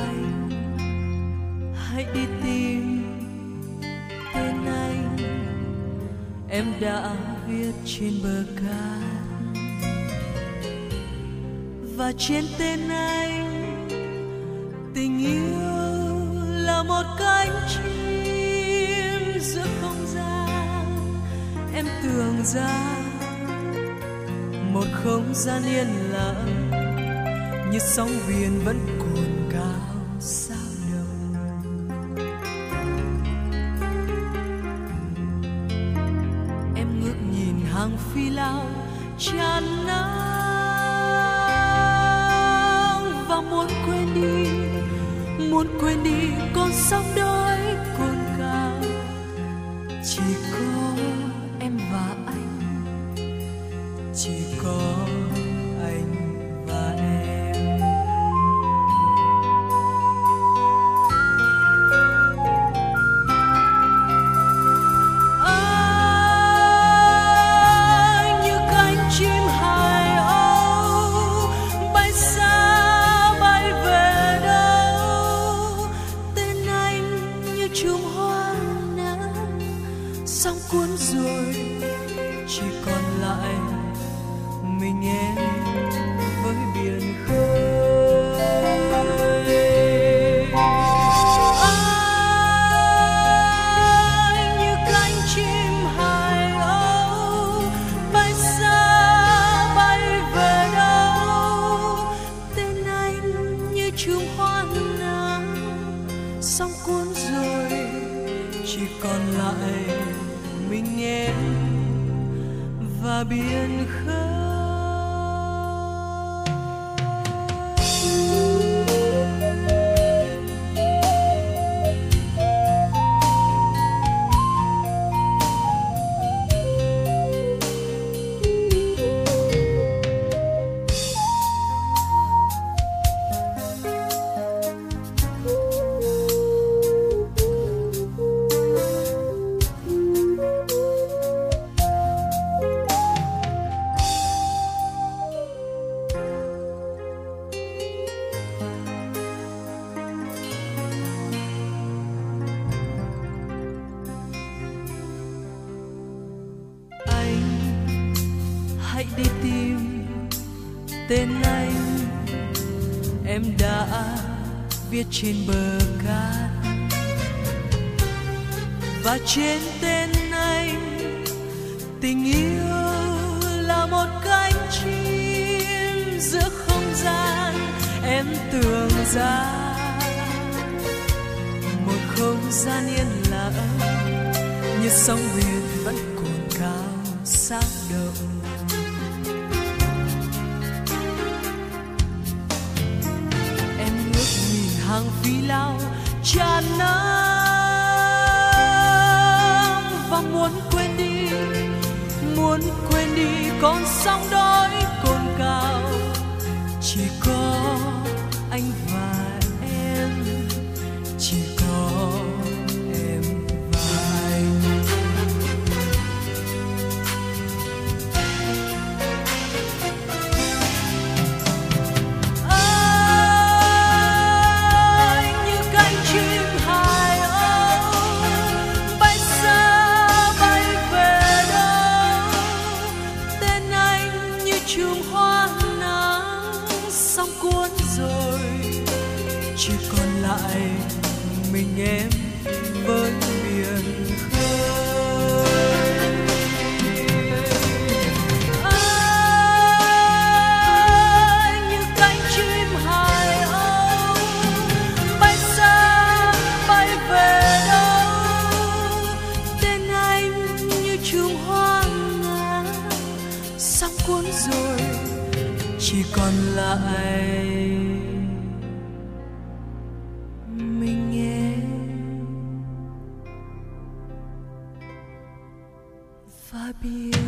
anh hãy đi tìm tên anh. Em đã viết trên bờ cát. Và trên tên anh, tình yêu là một cánh chim giữa không gian. Em tưởng ra một không gian yên lặng như sóng biển vẫn hàng phi lao tràn nắng sóng cuốn rồi chỉ còn lại mình em và biển khơi. Tên anh. Em đã viết trên bờ cát. Và trên tên anh, tình yêu là một cánh chim giữa không gian. Em tưởng ra một không gian yên lặng, như sóng biển vẫn cồn cao sao động. Hàng phi lao, tràn nắng. Và muốn quên đi, muốn quên đi con sóng đói cồn cao chỉ có anh sóng rồi. Chỉ còn lại mình em với biển khơi. Anh như cánh chim hải âu, bay xa, bay về đâu? Tên anh như chùm hoa ngàn sóng cuốn rồi chỉ còn lại mình em và biết